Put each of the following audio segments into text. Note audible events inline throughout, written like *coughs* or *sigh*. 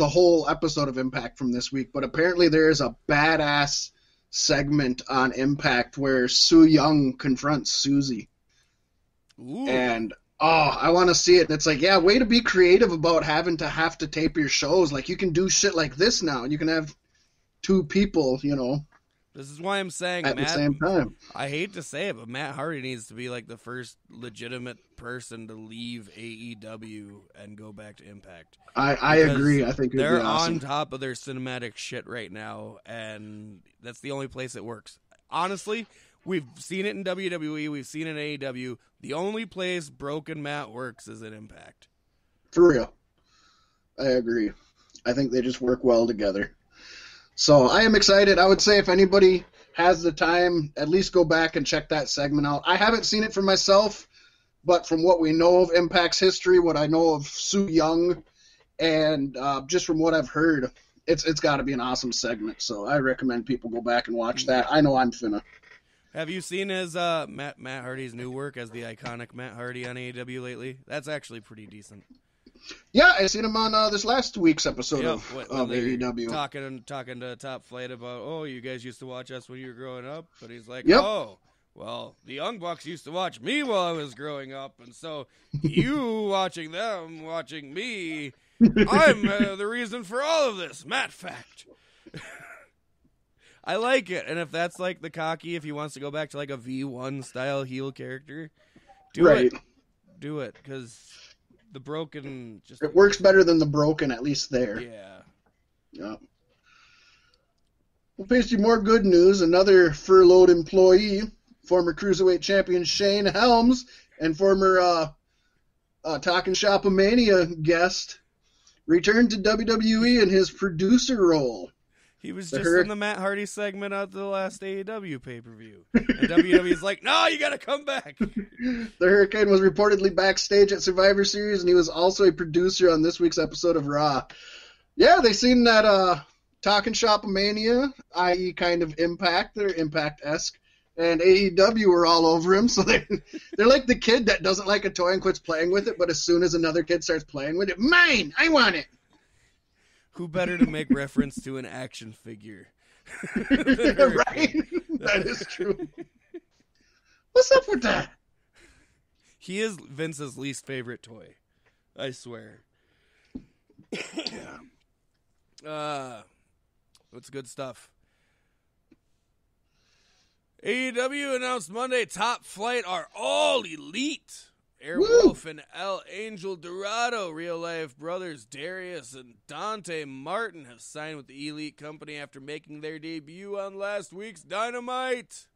the whole episode of Impact from this week, but apparently there is a badass segment on Impact where Su Yung confronts Susie. Ooh. And oh, I want to see it. And it's like, yeah, way to be creative about having to have to tape your shows. Like you can do shit like this now. You can have two people, you know, this is why I'm saying at Matt. the same time. I hate to say it, but Matt Hardy needs to be like the first legitimate person to leave AEW and go back to Impact. I, I Because agree. I think They're awesome. on top of their cinematic shit right now, and that's the only place it works. Honestly, we've seen it in WWE, we've seen it in AEW. The only place Broken Matt works is at Impact. For real. I agree. I think they just work well together. So I am excited. I would say if anybody has the time, at least go back and check that segment out. I haven't seen it for myself, but from what we know of Impact's history, what I know of Su Yung, and uh, just from what I've heard, it's it's got to be an awesome segment. So I recommend people go back and watch that. I know I'm finna. Have you seen his uh, Matt Matt Hardy's new work as the iconic Matt Hardy on AEW lately? That's actually pretty decent. Yeah, I seen him on uh, this last week's episode of, when- of when AEW. Talking talking to Top Flight about, oh, you guys used to watch us when you were growing up, but he's like, Yep. oh, well, the Young Bucks used to watch me while I was growing up, and so you watching them watching me, I'm uh, the reason for all of this. Matt fact. *laughs* I like it, and if that's like the cocky, if he wants to go back to like a V1 style heel character, do right. it, do it, because the broken just It works better than the broken, at least there. yeah. Yeah. Well, Paystee, more good news. Another furloughed employee, former Cruiserweight champion Shane Helms, and former uh, uh, Talking Shop Mania guest, returned to WWE in his producer role. He was The just in the Matt Hardy segment at the last AEW pay per view. *laughs* And WWE's like, no, you got to come back. *laughs* The Hurricane was reportedly backstage at Survivor Series, and he was also a producer on this week's episode of Raw. Yeah, they seen that uh, Talking Shop Mania, i.e., kind of Impact, they're Impact esque, and AEW were all over him. *laughs* So they they're like the kid that doesn't like a toy and quits playing with it, but as soon as another kid starts playing with it, mine, I want it. Who better to make reference to an action figure? *laughs* *laughs* right? that is true. What's up with that? He is Vince's least favorite toy. I swear. *coughs* uh, what's good stuff? AEW announced Monday Top Flight are all elite. Airwolf and El Angel Dorado, real life brothers Darius and Dante Martin have signed with the Elite Company after making their debut on last week's Dynamite.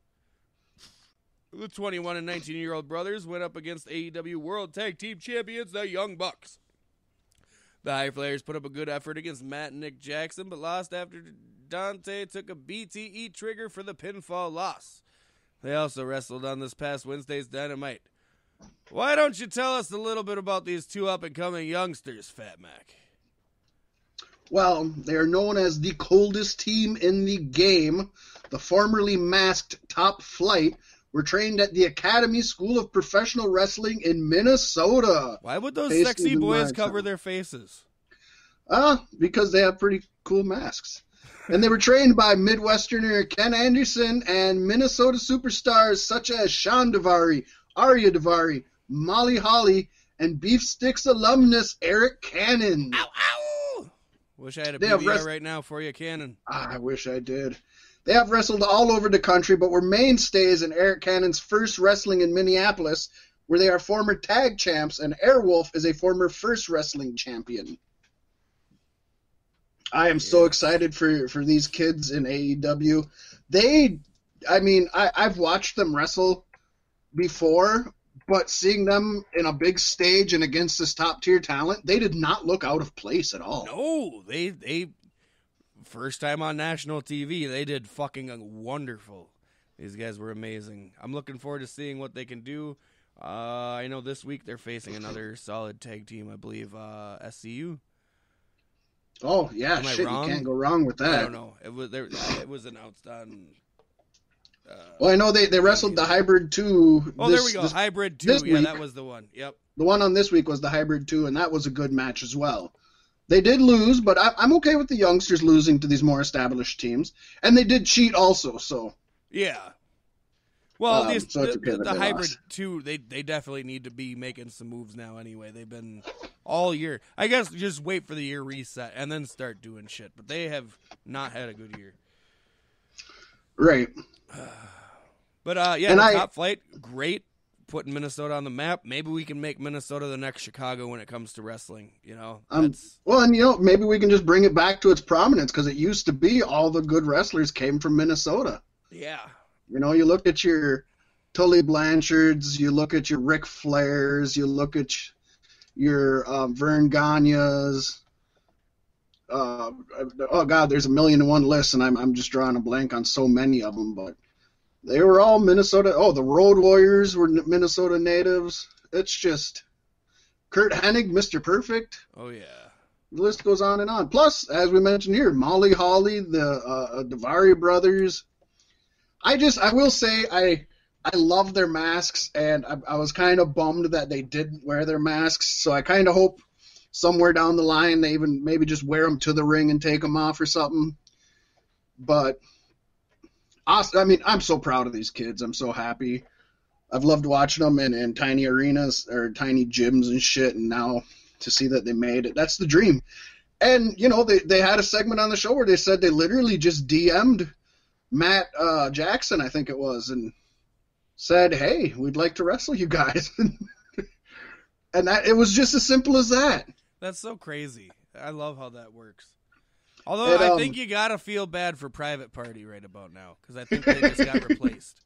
The 21 and 19 year old brothers went up against AEW World Tag Team Champions, the Young Bucks. The High Flyers put up a good effort against Matt and Nick Jackson, but lost after Dante took a BTE trigger for the pinfall loss. They also wrestled on this past Wednesday's Dynamite. Why don't you tell us a little bit about these two up and coming youngsters, Fat Mack? Well, they are known as the coldest team in the game. The formerly masked Top Flight were trained at the Academy School of Professional Wrestling in Minnesota. Why would those sexy boys cover their faces? Uh, because they have pretty cool masks. And they were trained by Midwesterner Ken Anderson and Minnesota superstars such as Shawn Daivari, Ariya Daivari, Molly Holly, and Beef Sticks alumnus Arik Cannon. Ow, ow! Wish I had a They PBR rest- right now for you, Cannon. Ah, I wish I did. They have wrestled all over the country, but were mainstays in Arik Cannon's F1RST wrestling in Minneapolis, where they are former tag champs, and Airwolf is a former F1RST wrestling champion. I am so excited for for these kids in AEW. They, I mean, I, I've watched them wrestle before, but seeing them in a big stage and against this top tier talent, they did not look out of place at all. No, they they first time on national TV. They did fucking wonderful. These guys were amazing. I'm looking forward to seeing what they can do. Uh, I know this week they're facing another solid tag team. I believe uh, SCU. Oh yeah, Am shit! You can't go wrong with that. I don't know. It was there. It was announced on. Uh, Well, I know they, they wrestled the hybrid two. oh, this- there we go. this- Hybrid two. Yeah, week. that was the one. Yep. the one on this week was the hybrid two, and that was a good match as well. They did lose, but I, I'm okay with the youngsters losing to these more established teams, and they did cheat also. So Yeah. Well, Um, these, so the, okay the hybrid lost. too, they they definitely need to be making some moves now. Anyway, they've been all year. I guess just wait for the year reset and then start doing shit. But they have not had a good year. right, *sighs* But uh, yeah, I- top flight, great, putting Minnesota on the map. Maybe we can make Minnesota the next Chicago when it comes to wrestling. You know, Um, well, and you know maybe we can just bring it back to its prominence because it used to be all the good wrestlers came from Minnesota. yeah, You know, you look at your Tully Blanchards, you look at your Ric Flairs, you look at your um, Verne Gagne's. Uh, oh God, there's a million and one lists, and I'm I'm just drawing a blank on so many of them, but they were all Minnesota. Oh, the Road Warriors were Minnesota natives. It's just Curt Hennig, Mr. Perfect. oh yeah, The list goes on and on. Plus, as we mentioned here, Molly Holly, the uh, Daivari brothers. I just, I will say, I, I love their masks, and I, I was kind of bummed that they didn't wear their masks. So I kind of hope somewhere down the line they even maybe just wear them to the ring and take them off or something. But, awesome, I mean, I'm so proud of these kids. I'm so happy. I've loved watching them in, in tiny arenas or tiny gyms and shit, and now to see that they made it. That's the dream. And, you know, they, they had a segment on the show where they said they literally just DM'd Matt uh, Jackson, I think it was, and said, hey, we'd like to wrestle you guys. *laughs* and that it was just as simple as that. that's so crazy. I love how that works. Although And, I um, think you gotta feel bad for Private Party right about now because I think they just got *laughs* replaced.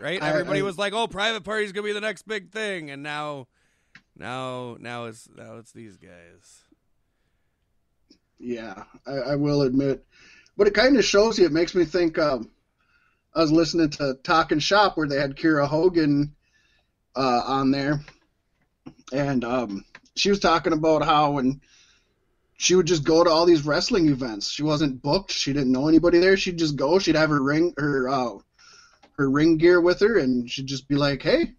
Right? I- Everybody I- was like, "Oh, Private Party's gonna be the next big thing," and now, now, now it's now it's these guys. Yeah, I, I will admit. But it kind of shows you, it makes me think. Um, I was listening to Talking Shop where they had Kiera Hogan uh, on there, and um, she was talking about how when she would just go to all these wrestling events, she wasn't booked, she didn't know anybody there. She'd just go, she'd have her ring, her uh, her ring gear with her, and she'd just be like, "Hey,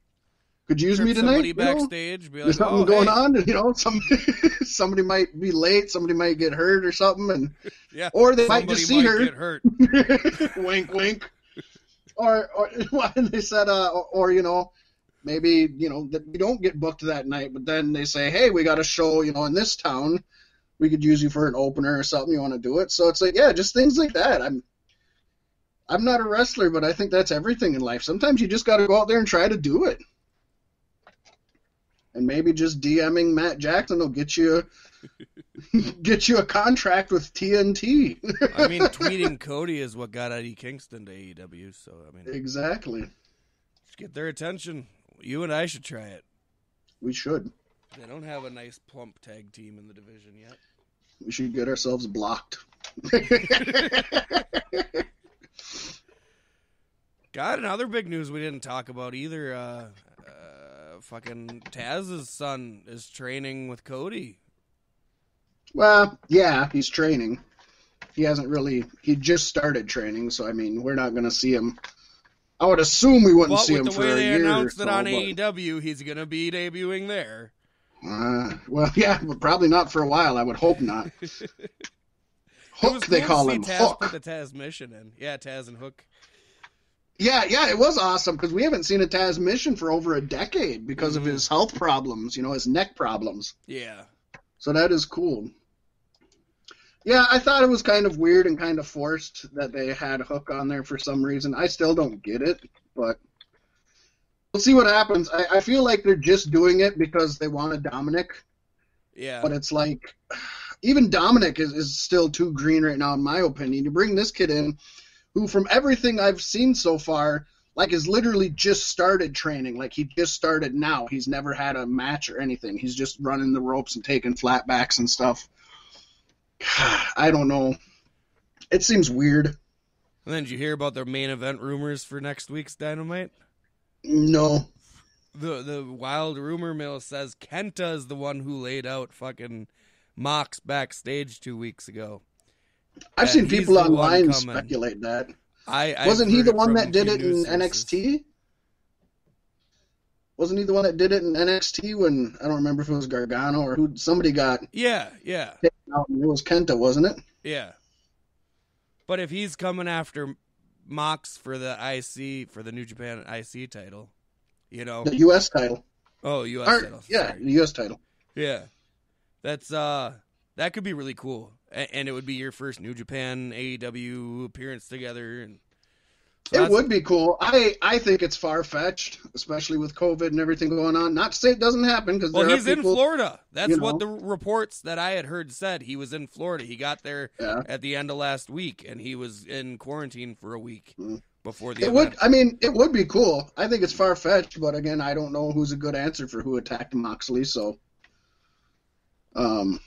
could you use Trip me tonight?" somebody You know? be like, There's something "Oh, going hey." on, *laughs* you know. Some *laughs* somebody might be late, somebody might get hurt or something, and *laughs* Yeah, or they might just see might her. get hurt. wink, wink. Or, or well, they said, uh, or, or you know, maybe you know that you don't get booked that night, but then they say, hey, we got a show, you know, in this town, we could use you for an opener or something. You want to do it? So it's like, yeah, just things like that. I'm, I'm not a wrestler, but I think that's everything in life. Sometimes you just got to go out there and try to do it. And maybe just DMing Matt Jackson will get you, *laughs* get you a contract with TNT. I mean, *laughs* tweeting Cody is what got Eddie Kingston to AEW. So I mean, exactly. just get their attention. You and I should try it. We should. They don't have a nice plump tag team in the division yet. We should get ourselves blocked. *laughs* God, another big news we didn't talk about either. Uh, uh, fucking Taz's son is training with Cody. well, yeah, he's training. He hasn't really. He just started training, so I mean, we're not going to see him. I would assume we wouldn't But see with him the for way a they year. announced or it so, on but- AEW, he's gonna be debuting there. Uh, well, *laughs* yeah, but probably not for a while. I would hope not. *laughs* Hook, they cool call him Taz Hook. put the Tazmission in. Yeah, Taz and Hook. Yeah, yeah, it was awesome because we haven't seen a Tazmission for over a decade because of Mhm. his health problems. You know, his neck problems. Yeah. So that is cool. Yeah, I thought it was kind of weird and kind of forced that they had Hook on there for some reason. I still don't get it, but we'll see what happens. I, I feel like they're just doing it because they wanted Dominic, Yeah. but it's like even Dominic is, is still too green right now, in my opinion. You bring this kid in who, from everything I've seen so far, like has literally just started training. Like he just started now. He's never had a match or anything. He's just running the ropes and taking flatbacks and stuff. *sighs* I don't know. It seems weird. And then did you hear about their main event rumors for next week's Dynamite? No. The the wild rumor mill says Kenta is the one who laid out fucking Mox backstage two weeks ago. I've seen people online speculate that. I I've Wasn't he the one that did it in sources. NXT? Wasn't he the one that did it in NXT when I don't remember if it was Gargano or who somebody got Yeah, yeah. it was Kenta, wasn't it? Yeah. But if he's coming after Mox for the IC for the New Japan IC title, you know. The U.S. title. Oh, U.S. Or, title. yeah, sorry. U.S. title. Yeah. That's uh that could be really cool. A- and it would be your first New Japan AEW appearance together and It that's- would be cool. I I think it's far fetched, especially with COVID and everything going on. Not to say it doesn't happen because Well, he's are in. Florida. That's you what the reports that I had heard said. He was in Florida. He got there Yeah. at the end of last week and he was in quarantine for a week Mm. before the It event. would. I mean, it would be cool. I think it's far fetched, but again, I don't know who's a good answer for who attacked Moxley. So, um,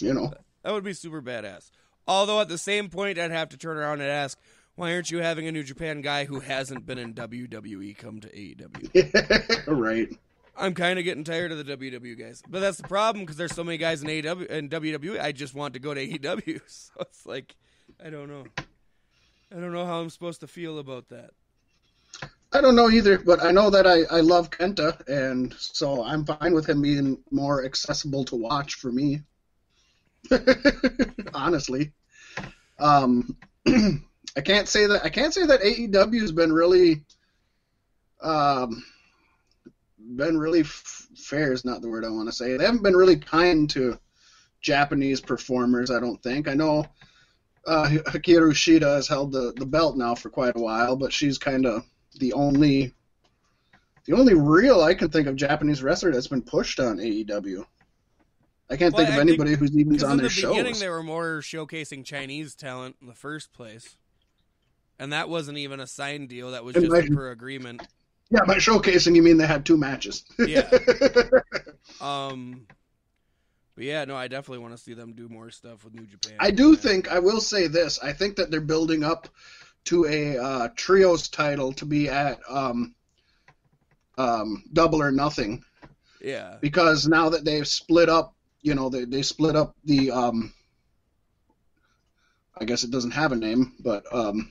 you know, That would be super badass. Although at the same point, I'd have to turn around and ask, why aren't you having a New Japan guy who hasn't been in WWE come to AEW? *laughs* right? I'm kind of getting tired of the WWE guys, but that's the problem because there's so many guys in AEW and WWE. I just want to go to AEW, *laughs* so it's like I don't know. I don't know how I'm supposed to feel about that. I don't know either, but I know that I, I love Kenta, and so I'm fine with him being more accessible to watch for me. *laughs* Honestly, um, *clears throat* I can't say that I can't say that AEW has been really, um, been really f- fair is not the word I want to say. They haven't been really kind to Japanese performers. I don't think. I know uh, Hikaru Shida has held the, the belt now for quite a while, but she's kind of the only the only real I can think of Japanese wrestler that's been pushed on AEW. I can't Well, think of I think- anybody who's even on in their the beginning, they were more showcasing Chinese talent in the first place, and that wasn't even a signed deal. That was And just per agreement. Yeah, by showcasing you mean they had two matches. Yeah. *laughs* Um, but yeah, no, I definitely want to see them do more stuff with New Japan. I do think I will say this. I think that they're building up to a uh, trios title to be at um, um, Double or Nothing Yeah. because now that they've split up, you know, they they split up the um, I guess it doesn't have a name, but um,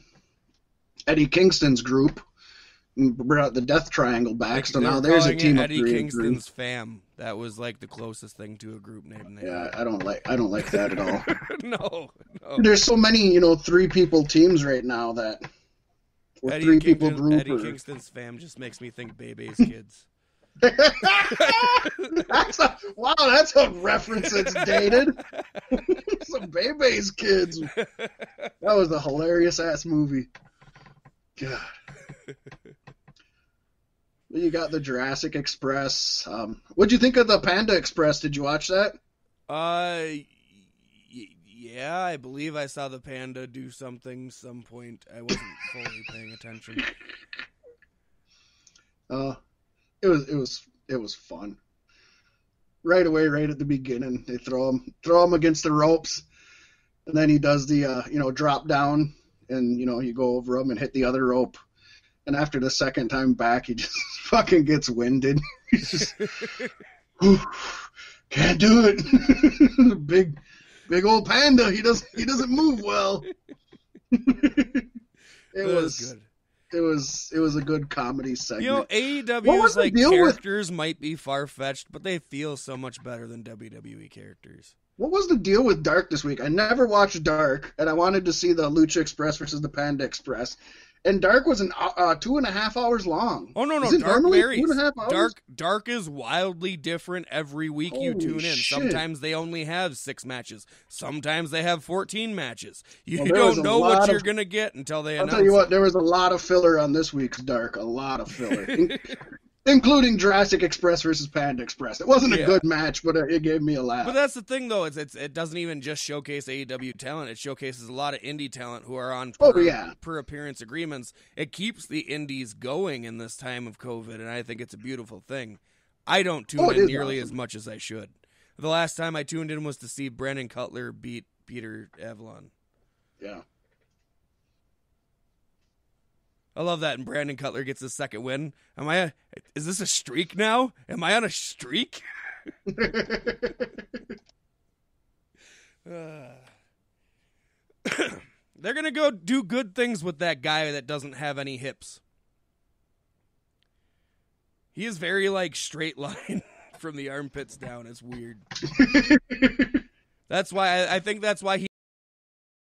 Eddie Kingston's group and brought the Death Triangle back. So now there's a team of Eddie three. and three. Kingston's fam. That was like the closest thing to a group name. They Yeah, I don't like I don't like that at all. *laughs* no, no. There's so many, you know, three people teams right now that Eddie three people Kingston- group. Eddie or- Kingston's fam just makes me think Bebe's kids. *laughs* *laughs* that's a, wow, that's a reference that's dated. Some Bebe's kids. That was a hilarious ass movie. God. *laughs* You got the Jurassic Express. Um, what'd you think of the Panda Express? Did you watch that? Uh, yeah, I believe I saw the panda do something some point. I wasn't *laughs* fully paying attention. Uh, it was it was it was fun. Right away, right at the beginning, they throw him throw him against the ropes, and then he does the uh, you know drop down, and you know you go over him and hit the other rope, and after the second time back, he *laughs* just fucking gets winded. *laughs* He's just can't do it. *laughs* big big old panda. He doesn't he doesn't move well. it That was good. it was it was a good comedy segment. You know, AEW's like deal with- characters might be far fetched, but they feel so much better than WWE characters. What was the deal with Dark this week? I never watched Dark, and I wanted to see the Lucha Express versus the Panda Express. And Dark was an uh, two and a half hours long. Oh no, no, Dark varies. two and a half hours? Dark Dark is wildly different every week you tune in. shit. Sometimes they only have six matches. Sometimes they have fourteen matches. *laughs* You Well, don't know what lot you're gonna get until they I'll tell you what, there was a lot of filler on this week's Dark, a lot of filler, *laughs* including Jurassic Express versus Panda Express. It wasn't a Yeah. good match, but it, gave me a laugh. But that's the thing, though. It's, it's it doesn't even just showcase AEW talent. It showcases a lot of indie talent who are on oh, per, Oh, yeah. per appearance agreements. It keeps the indies going in this time of COVID, and I think it's a beautiful thing. I don't tune Oh, in nearly awesome. as much as I should. The last time I tuned in was to see Brandon Cutler beat Peter Avalon. yeah. I love that, and Brandon Cutler gets his second win. Am I? A, is this a streak now? Am I on a streak? Uh, *laughs* *sighs* they're gonna go do good things with that guy that doesn't have any hips. He is very like straight line *laughs* from the armpits down. It's weird. *laughs* That's why I, I think that's why he